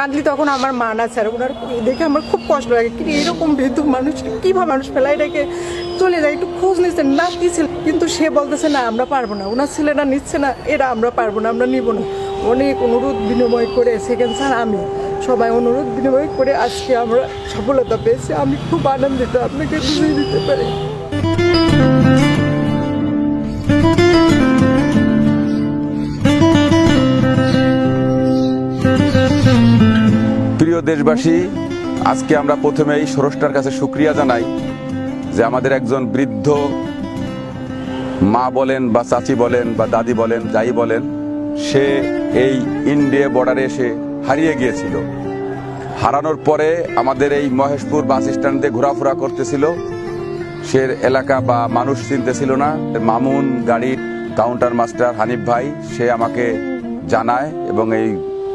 কাঁদলি তখন আমার মা না স্যার, ওনার দেখে আমার খুব কষ্ট লাগে। কিন্তু এরকম বৃদ্ধ মানুষ, কীভাবে মানুষ ফেলাই রেখে চলে যায়, একটু খোঁজ নিচ্ছে, না দিছিল কিন্তু সে বলতেছে, না, আমরা পারব না। ওনার ছেলেরা নিচ্ছে না এরা আমরা পারব না, আমরা নিব না। অনেক অনুরোধ বিনিময় করে সেকেন্ড স্যার আমি। সবাই অনুরোধ বিনিময় করে আজকে আমরা সফলতা পেয়েছি। আমি খুব আনন্দিত, আপনাকে বুঝিয়ে দিতে পারি। প্রিয় দেশবাসী, আজকে আমরা প্রথমেই স্রষ্টার কাছে শুক্রিয়া জানাই যে আমাদের একজন বৃদ্ধ মা বলেন বা চাচি বলেন বা দাদি বলেন, যাই বলেন, সে এই ইন্ডিয়া বর্ডারে এসে হারিয়ে গিয়েছিল। হারানোর পরে আমাদের এই মহেশপুর বাস স্ট্যান্ডে ঘোরাফেরা করতেছিল। সে এলাকা বা মানুষ চিনতেছিল না। মামুন গাড়ির কাউন্টার মাস্টার, হানিফ ভাই, সে আমাকে জানায় এবং এই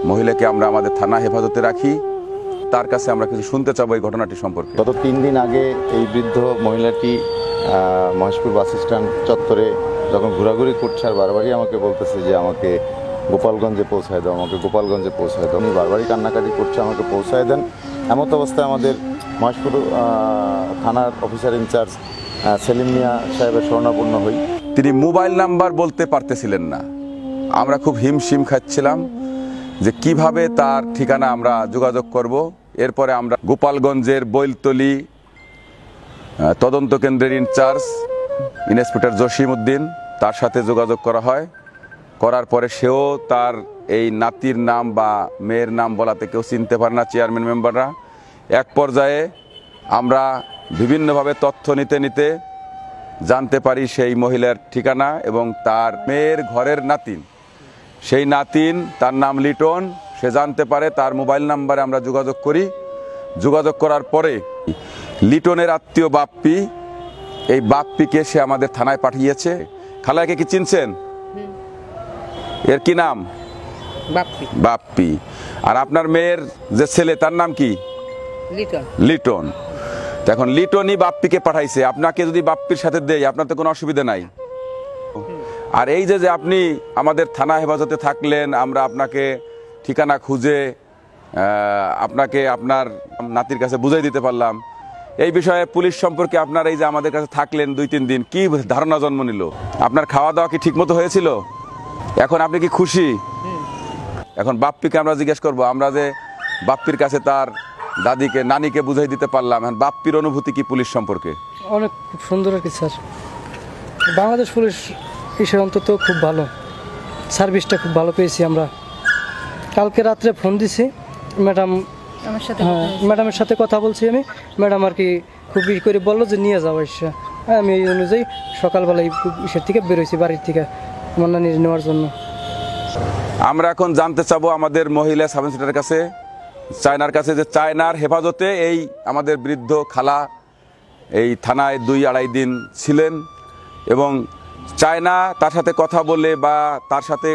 মহিলাকে আমরা আমাদের থানা হেফাজতে রাখি। তার কাছে আমরা কিছু শুনতে চাবো এই ঘটনাটি সম্পর্কে। গত তিন দিন আগে এই বৃদ্ধ মহিলাটি মহেশপুর বাস স্ট্যান্ড চত্বরে যখন ঘোরাঘুরি করছে আর বারবারই আমাকে বলতেছে যে আমাকে গোপালগঞ্জে পৌঁছায় দাও আমাকে গোপালগঞ্জে পৌঁছায় দাও। উনি বারবারই কান্নাকাটি করছে আমাকে পৌঁছায় দেন। এমত অবস্থায় আমাদের মহেশপুর থানার অফিসার ইনচার্জ সেলিম মিয়া সাহেবের স্বর্ণাপন্ন হই। তিনি মোবাইল নাম্বার বলতে পারতেছিলেন না। আমরা খুব হিমশিম খাচ্ছিলাম যে কীভাবে তার ঠিকানা আমরা যোগাযোগ করব। এরপরে আমরা গোপালগঞ্জের বৈলতলি তদন্ত কেন্দ্রের ইনচার্জ ইন্সপেক্টর জসিম উদ্দিন, তার সাথে যোগাযোগ করা হয়। করার পরে সেও তার এই নাতির নাম বা মেয়ের নাম বলাতে কেউ চিনতে পারে না চেয়ারম্যান মেম্বাররা। এক পর্যায়ে আমরা বিভিন্নভাবে তথ্য নিতে নিতে জানতে পারি সেই মহিলার ঠিকানা এবং তার মেয়ের ঘরের নাতিন। সেই নাতিন, তার নাম লিটন সে জানতে পারে তার মোবাইল নাম্বারে আমরা যোগাযোগ করি। যোগাযোগ করার পরে লিটনের আত্মীয় বাপ্পি এই বাপ্পিকে সে আমাদের থানায় পাঠিয়েছে। খালাকে কি চিনছেন? এর কি নাম? বাপ্পি। বাপ্পি। আর আপনার মেয়ের যে ছেলে তার নাম কি? লিটন। লিটন। এখন লিটনই বাপ্পিকে পাঠাইছে। আপনাকে যদি বাপ্পির সাথে দেয় আপনার তো কোনো অসুবিধা নাই। আর এই যে যে আপনি আমাদের থানা হেফাজতে থাকলেন আমরা আপনাকে ঠিকানা খুঁজে আপনাকে আপনার নাতির কাছে বুঝাই দিতে পারলাম। এই বিষয়ে পুলিশ সম্পর্কে আপনার এই যে আমাদের কাছে থাকলেন দুই তিন দিন, কি ধারণা জন্ম নিল? আপনার খাওয়া দাওয়া কি ঠিকমতো হয়েছিল? এখন আপনি কি খুশি? এখন বাপ্পিকে আমরা জিজ্ঞেস করব, আমরা যে বাপ্পির কাছে তার দাদিকে, নানিকে বুঝাই দিতে পারলাম, এখন বাপ্পির অনুভূতি কি পুলিশ সম্পর্কে? অনেক সুন্দর আর কি, স্যার। বাংলাদেশ পুলিশ হিসেবে অন্তত খুব ভালো। সার্ভিসটা খুব ভালো পেয়েছি আমরা। কালকে রাত্রে ফোন দিছি ম্যাডাম আমার সাথে হ্যাঁ ম্যাডামের সাথে কথা বলছি আমি। ম্যাডাম আর কি খুব ই করে বলল যে নিয়ে যাও এসে। আমি এই অনুযায়ী সকালবেলায় ইসের থেকে বেরোইছি বাড়ির থেকে আমার নানি নেওয়ার জন্য। আমরা এখন জানতে চাবো আমাদের মহিলা সাব ইন্সপেক্টরের কাছে চায়নার কাছে যে চায়নার হেফাজতে এই আমাদের বৃদ্ধ খালা এই থানায় দুই আড়াই দিন ছিলেন এবং চায়না তার সাথে কথা বলে বা তার সাথে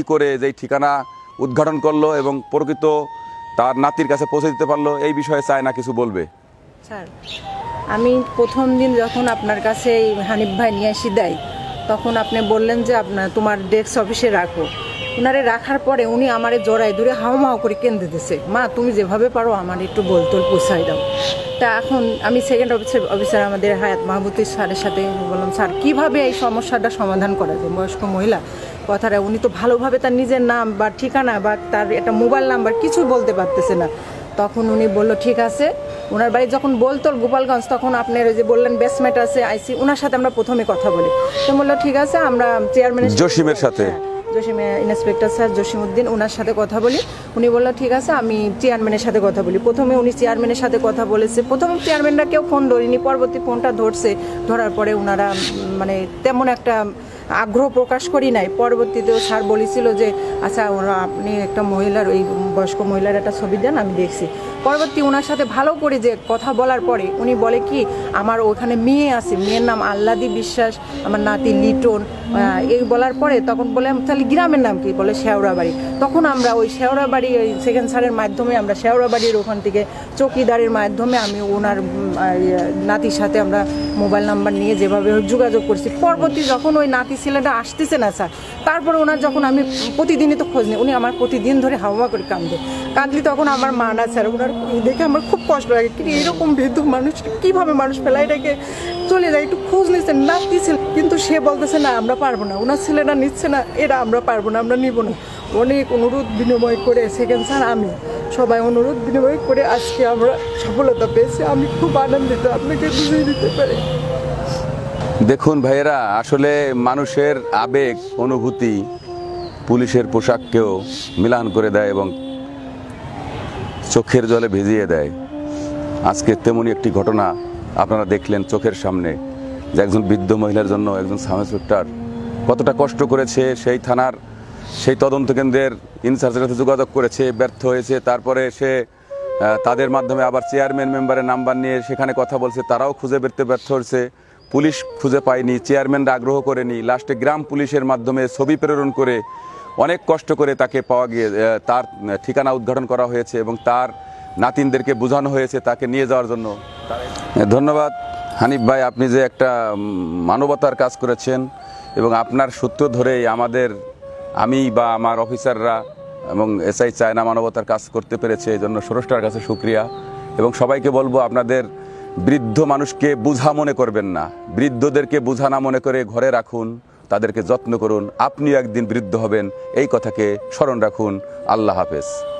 ই করে যে ঠিকানা উদ্ঘাটন করল এবং প্রকৃত তার নাতির কাছে পৌঁছে দিতে পারল, এই বিষয়ে চায়না কিছু বলবে? স্যার, আমি প্রথম দিন যখন আপনার কাছে এই হানিফ ভাই নিয়ে এসে দেয়, তখন আপনি বললেন যে আপনার, তোমার ডেস্ক অফিসে রাখো। ওনারে রাখার পরে উনি আমারে জোড়ায় দূরে হাও মাও করে কেন্দ্রে দিছে। মা, তুমি যেভাবে পারো আমার একটু বলতল পুষাই দাও। তা এখন আমি সেকেন্ড অফিসার অফিসার আমাদের হায়াত মাহবুতি স্যারের সাথে বললাম, স্যার, কীভাবে এই সমস্যাটা সমাধান করা যায়? বয়স্ক মহিলা কথাটা উনি তো ভালোভাবে তার নিজের নাম বা ঠিকানা বা তার একটা মোবাইল নাম্বার কিছু বলতে পারতেছে না। তখন উনি বলল ঠিক আছে। ওনার বাড়ি যখন বলতো গোপালগঞ্জ তখন আপনার ওই যে বললেন বেসমেট আছে আইসি ওনার সাথে আমরা প্রথমে কথা বলি। তো বলল ঠিক আছে আমরা চেয়ারম্যান জসিমের সাথে? জসিম ইন্সপেক্টর স্যার জসিম উদ্দিন ওনার সাথে কথা বলি। উনি বলল, ঠিক আছে, আমি চেয়ারম্যানের সাথে কথা বলি। প্রথমে উনি চেয়ারম্যানের সাথে কথা বলেছে। প্রথম চেয়ারম্যানরা কেউ ফোন ধরিনি, পরবর্তী ফোনটা ধরছে। ধরার পরে ওনারা মানে তেমন একটা আগ্রহ প্রকাশ করি নাই। পরবর্তীতেও স্যার বলেছিল যে আচ্ছা ওরা, আপনি একটা মহিলার, ওই বয়স্ক মহিলার একটা ছবি দেন, আমি দেখছি। পরবর্তী ওনার সাথে ভালো করে যে কথা বলার পরে উনি বলে কি, আমার ওখানে মেয়ে আছে, মেয়ের নাম আল্লাদি বিশ্বাস, আমার নাতি লিটন। এই বলার পরে তখন বলে তাহলে গ্রামের নাম কি? বলে শেওড়া বাড়ি তখন আমরা ওই শেওড়া শেওড়াবাড়ি ওই সেকেন্ড স্যারের মাধ্যমে আমরা শেওড়াবাড়ির ওখান থেকে চৌকিদারের মাধ্যমে আমি ওনার ইয়ে, নাতির সাথে আমরা মোবাইল নাম্বার নিয়ে যেভাবে যোগাযোগ করছি। পরবর্তী যখন ওই নাতি ছেলেটা আসতেছে না স্যার তারপর ওনার যখন আমি প্রতিদিনই তো খোঁজ নিই উনি আমার প্রতিদিন ধরে হাওয়া করে কান্দে কাঁদলি তখন আমার মা না স্যার ওনার দেখে আমার খুব কষ্ট লাগে কিন্তু এরকম বৃদ্ধ মানুষ কীভাবে মানুষ ফেলায় রেখে চলে যায় একটু খোঁজ নিচ্ছে নাতি ছেলে কিন্তু সে বলতেছে না আমরা পারব না। ওনার ছেলেরা নিচ্ছে না এরা আমরা পারব না আমরা নিব না। অনেক অনুরোধ বিনিময় করে সেকেন্ড স্যার, আমি সবাই অনুরোধ বিনিময় করে আজকে আমরা সফলতা পেয়েছি। আমি খুব আনন্দিত, আপনাকে বুঝিয়ে দিতে পারি। দেখুন ভাইয়েরা, আসলে মানুষের আবেগ, অনুভূতি পুলিশের পোশাককেও মিলান করে দেয় এবং চোখের জলে ভিজিয়ে দেয়। আজকে তেমনই একটি ঘটনা আপনারা দেখলেন চোখের সামনে যে একজন বৃদ্ধ মহিলার জন্য একজন ইন্সপেক্টর কতটা কষ্ট করেছে সেই থানার সেই তদন্ত কেন্দ্রের ইনচার্জের সাথে যোগাযোগ করেছে, ব্যর্থ হয়েছে। তারপরে সে তাদের মাধ্যমে আবার চেয়ারম্যান মেম্বারের নাম্বার নিয়ে সেখানে কথা বলছে। তারাও খুঁজে বেরতে ব্যর্থ হয়েছে। পুলিশ খুঁজে পায়নি, চেয়ারম্যানরা আগ্রহ করেনি। লাস্টে গ্রাম পুলিশের মাধ্যমে ছবি প্রেরণ করে অনেক কষ্ট করে তাকে পাওয়া গিয়ে তার ঠিকানা উদ্ঘাটন করা হয়েছে এবং তার নাতিনদেরকে বোঝানো হয়েছে তাকে নিয়ে যাওয়ার জন্য। ধন্যবাদ। হানিফ ভাই, আপনি যে একটা মানবতার কাজ করেছেন এবং আপনার সূত্র ধরেই আমাদের আমি বা আমার অফিসাররা এবং এসআই চায়না মানবতার কাজ করতে পেরেছে এই জন্য স্রষ্টার কাছে সুক্রিয়া এবং সবাইকে বলব, আপনাদের বৃদ্ধ মানুষকে বুঝা মনে করবেন না। বৃদ্ধদেরকে বুঝা না মনে করে ঘরে রাখুন, তাদেরকে যত্ন করুন। আপনিও একদিন বৃদ্ধ হবেন, এই কথাকে স্মরণ রাখুন। আল্লাহ হাফেজ।